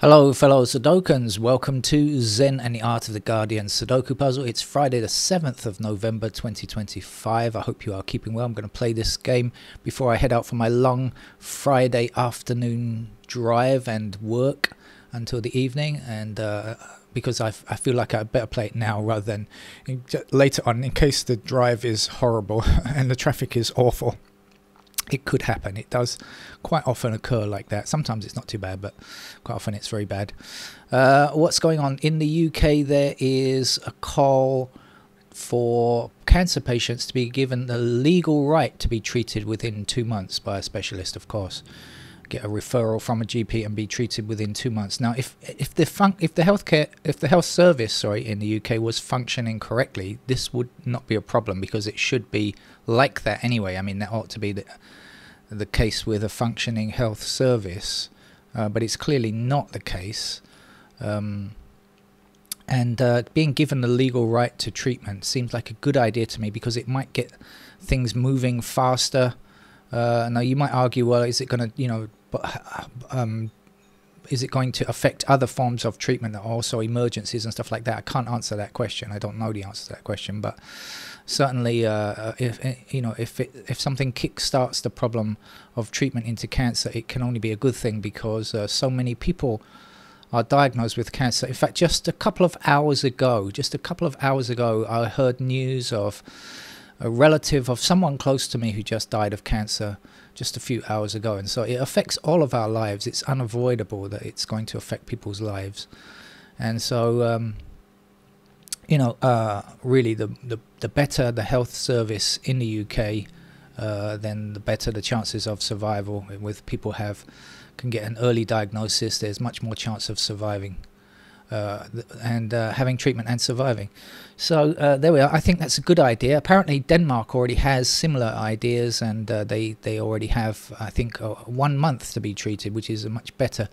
Hello, fellow Sudokans. Welcome to Zen and the Art of the Guardian Sudoku Puzzle. It's Friday, the 7th of November 2025. I hope you are keeping well. I'm going to play this game before I head out for my long Friday afternoon drive and work until the evening. And uh, because I, I feel like I better play it now rather than later on in case the drive is horrible and the traffic is awful it could happen. It does quite often occur like that. Sometimes it's not too bad, but quite often it's very bad. Uh, what's going on in the UK? There is a call for cancer patients to be given the legal right to be treated within two months by a specialist, of course. Get a referral from a GP and be treated within two months. Now, if if the fun- if the healthcare if the health service, sorry, in the UK was functioning correctly, this would not be a problem because it should be like that anyway. I mean, that ought to be the the case with a functioning health service, uh, but it's clearly not the case. Um, and uh, being given the legal right to treatment seems like a good idea to me because it might get things moving faster. Uh, now you might argue, well, is it going to, you know, um, is it going to affect other forms of treatment that are also emergencies and stuff like that? I can't answer that question. I don't know the answer to that question, but certainly, uh, uh, if eh, you know, if it, if something kickstarts the problem of treatment into cancer, it can only be a good thing because uh, so many people are diagnosed with cancer. In fact, just a couple of hours ago, just a couple of hours ago, I heard news of a relative of someone close to me who just died of cancer just a few hours ago. And so it affects all of our lives. It's unavoidable that it's going to affect people's lives. And so, um, you know, uh, really, the, the the better the health service in the UK, uh, then the better the chances of survival. With people have can get an early diagnosis, there's much more chance of surviving. Uh, and uh, having treatment and surviving. So uh, there we are. I think that's a good idea. Apparently, Denmark already has similar ideas, and they they already have, I think, one month to be treated, which is a much better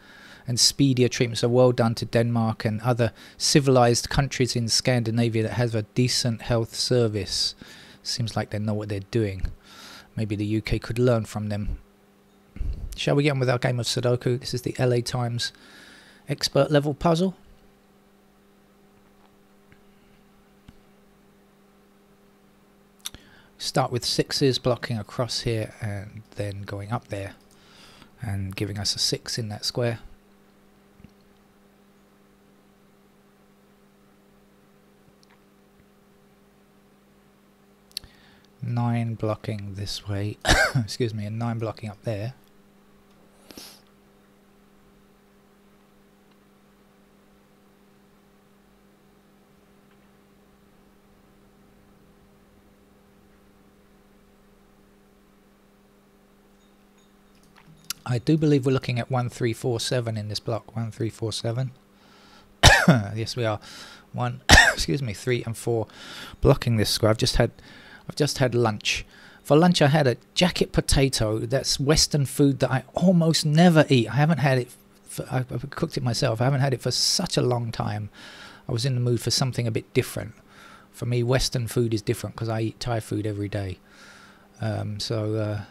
and speedier treatment. So well done to Denmark and other civilized countries in Scandinavia that have a decent health service. Seems like they know what they're doing. Maybe the UK could learn from them. Shall we get on with our game of Sudoku? This is the LA Times expert level puzzle. Start with sixes blocking across here and then going up there and giving us a six in that square. nine blocking this way, excuse me, and nine blocking up there. I do believe we're looking at 1347 in this block, 1347. yes, we are. One, excuse me, three and four blocking this square. I've just had I've just had lunch. For lunch, I had a jacket potato. That's Western food that I almost never eat. I haven't had it. For, I've cooked it myself. I haven't had it for such a long time. I was in the mood for something a bit different. For me, Western food is different because I eat Thai food every day. Um, so uh,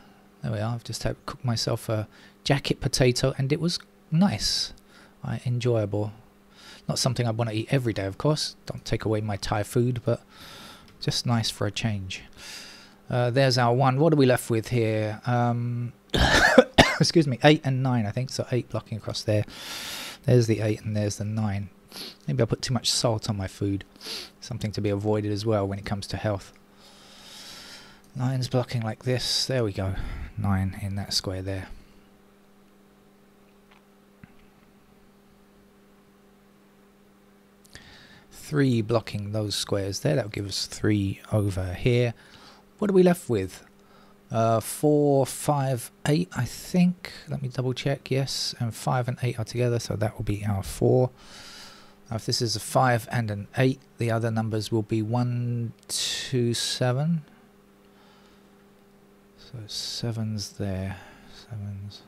there we are. I've just had cooked myself a jacket potato, and it was nice, uh, enjoyable. Not something I'd want to eat every day, of course. Don't take away my Thai food, but just nice for a change. Uh, there's our one. What are we left with here? Um, excuse me, 8 and 9, I think. So 8 blocking across there. There's the 8 and there's the 9. Maybe I put too much salt on my food. Something to be avoided as well when it comes to health. 9's blocking like this. There we go. 9 in that square there. three blocking those squares there. That'll give us three over here. What are we left with? Uh, four, five, eight, I think. Let me double check. Yes, and five and eight are together, so that will be our four. Now, if this is a five and an eight, the other numbers will be one, two, seven. So sevens there, sevens.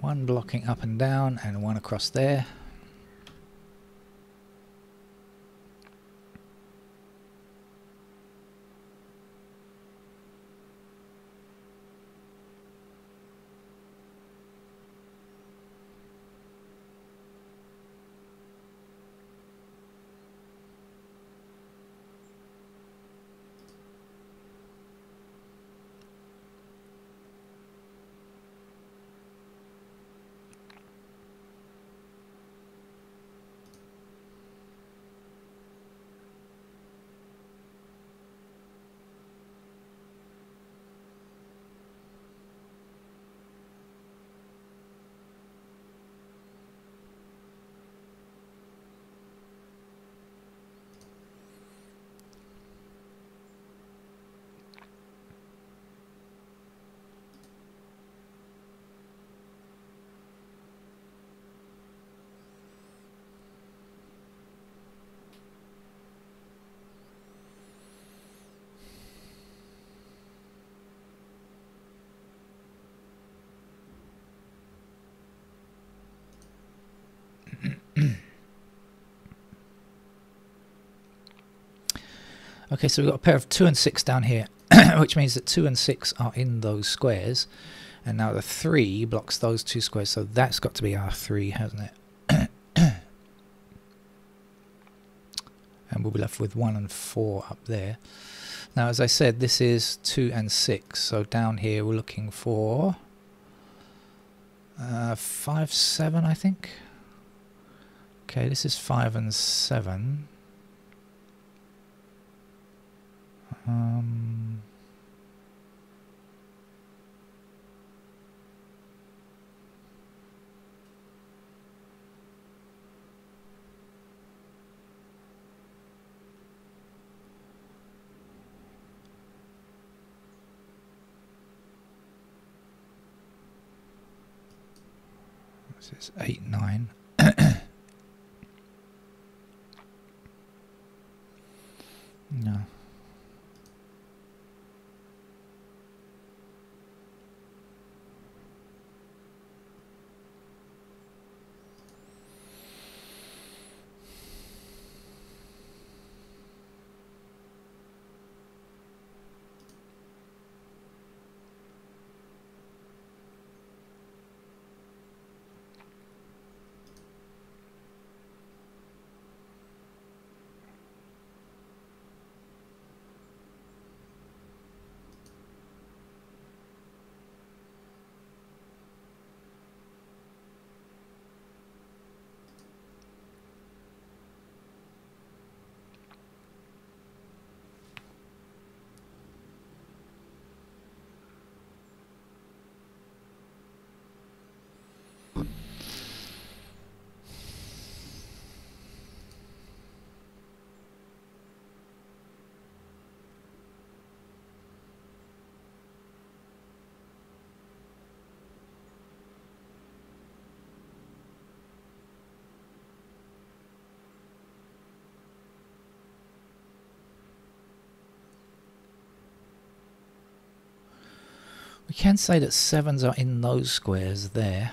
One blocking up and down and one across there. Okay, so we've got a pair of 2 and 6 down here, which means that 2 and 6 are in those squares. And now the 3 blocks those two squares, so that's got to be our 3, hasn't it? and we'll be left with 1 and 4 up there. Now, as I said, this is 2 and 6, so down here we're looking for uh, 5, 7, I think. Okay, this is 5 and 7. Um, this is 8, 9. no. We can say that sevens are in those squares there.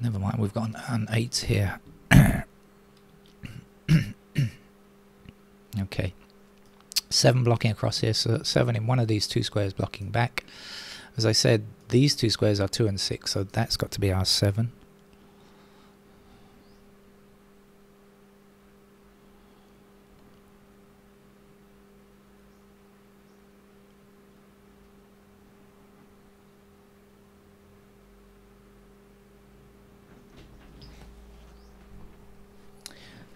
Never mind, we've got an 8 here. okay. 7 blocking across here, so 7 in one of these two squares blocking back. As I said, these two squares are 2 and 6, so that's got to be our 7.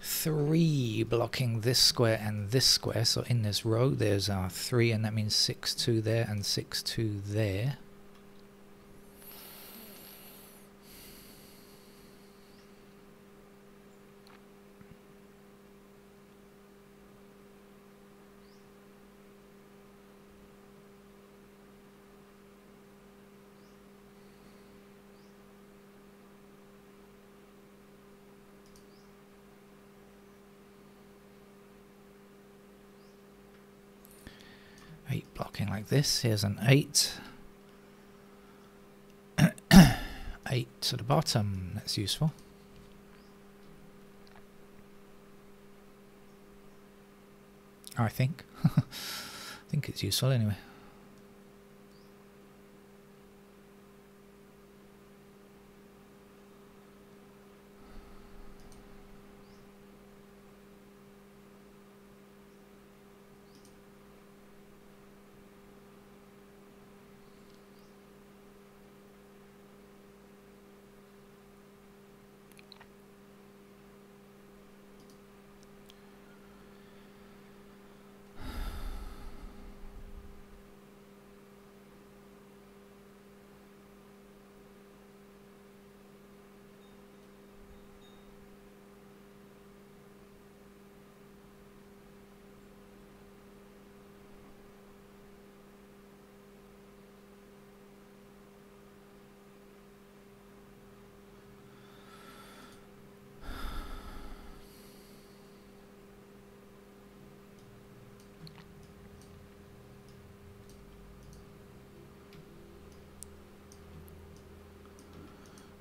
three blocking this square and this square. So in this row, there's our three, and that means six, two there, and six, two there. Blocking like this. Here's an 8. 8 to the bottom. That's useful. I think. I think it's useful anyway.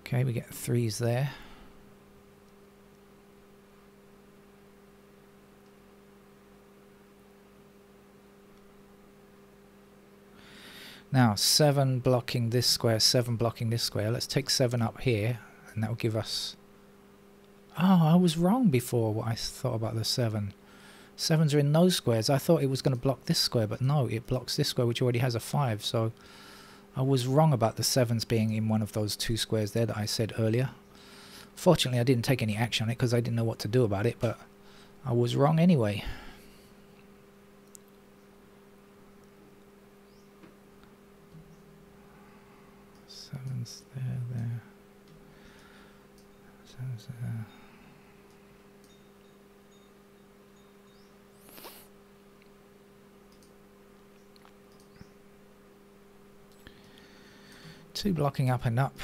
Okay, we get threes there. Now, 7 blocking this square, 7 blocking this square. Let's take 7 up here, and that will give us... Oh, I was wrong before what I thought about the 7. 7s are in those squares. I thought it was going to block this square, but no, it blocks this square, which already has a 5, so... I was wrong about the 7s being in one of those two squares there that I said earlier. Fortunately, I didn't take any action on it because I didn't know what to do about it, but I was wrong anyway. Sevens there, there. Sevens there. Two blocking up and up.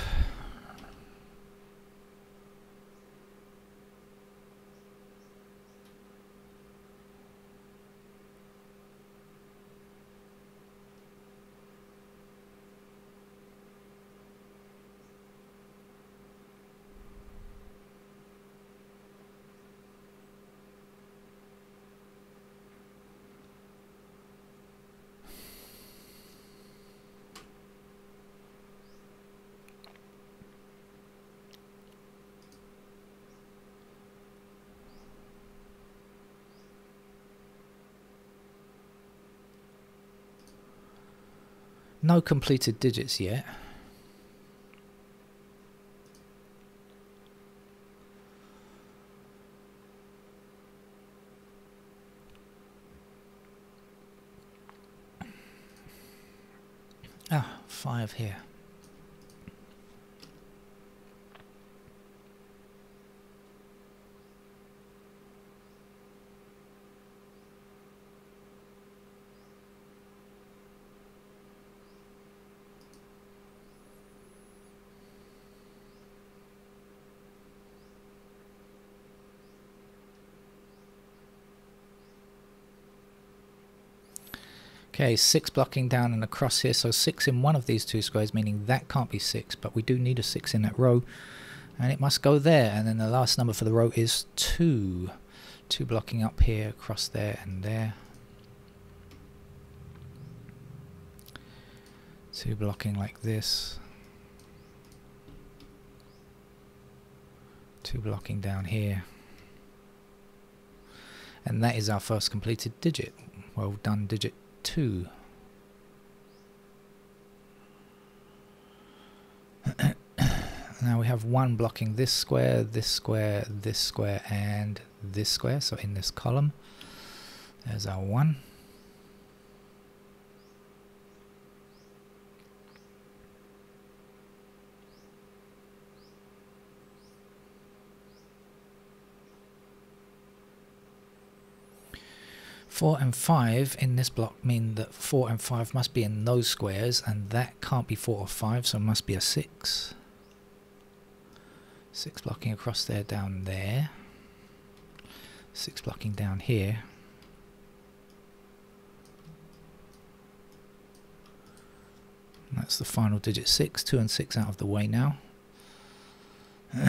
No completed digits yet. Ah, five here. Okay, 6 blocking down and across here, so 6 in one of these two squares, meaning that can't be 6, but we do need a 6 in that row, and it must go there, and then the last number for the row is 2. 2 blocking up here, across there and there. 2 blocking like this. 2 blocking down here. And that is our first completed digit. Well done digit 2. now we have 1 blocking this square, this square, this square, and this square, so in this column. There's our 1. 4 and 5 in this block mean that 4 and 5 must be in those squares and that can't be 4 or 5 so it must be a 6. 6 blocking across there down there. 6 blocking down here. That's the final digit 6. 2 and 6 out of the way now.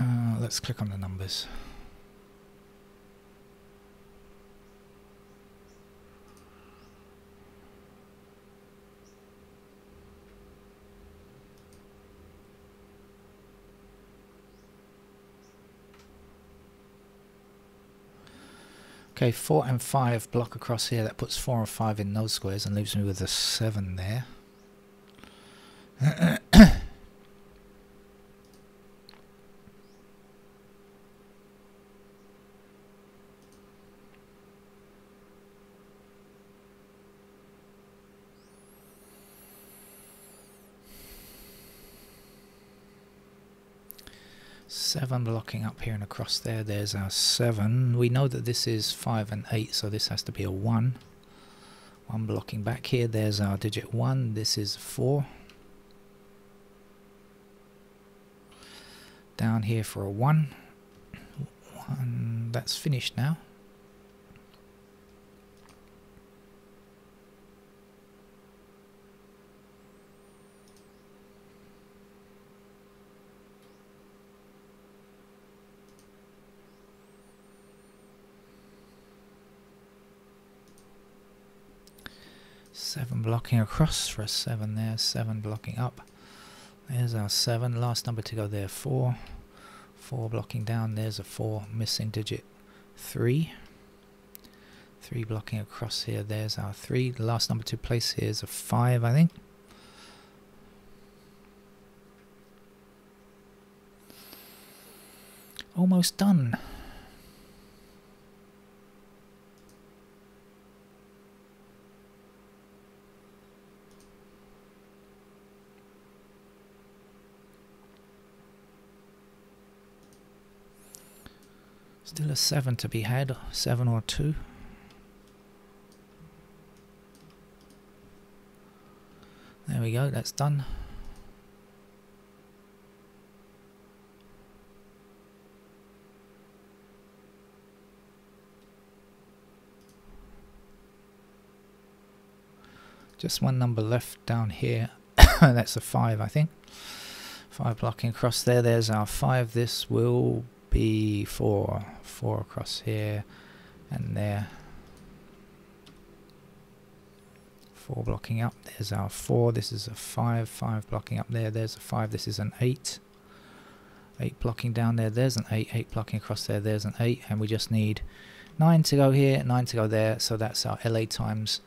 Uh, let's click on the numbers. Okay, 4 and 5 block across here. That puts 4 and 5 in those squares and leaves me with a 7 there. seven blocking up here and across there. There's our seven. We know that this is five and eight so this has to be a one. One blocking back here. There's our digit one. This is four. Down here for a one. One. That's finished now Seven blocking across for a seven there, seven blocking up. There's our seven, last number to go there, four. Four blocking down, there's a four, missing digit three. Three blocking across here, there's our three. The last number to place here is a five, I think. Almost done. Still a 7 to be had, 7 or 2. There we go, that's done. Just one number left down here. that's a 5 I think. 5 blocking across there, there's our 5. This will be four, four across here and there. Four blocking up, there's our four, this is a five, five blocking up there, there's a five, this is an eight. Eight blocking down there, there's an eight, eight blocking across there, there's an eight, and we just need nine to go here, nine to go there, so that's our LA times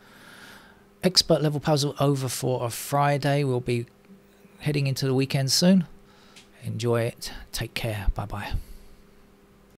expert level puzzle over for a Friday. We'll be heading into the weekend soon. Enjoy it. Take care. Bye bye.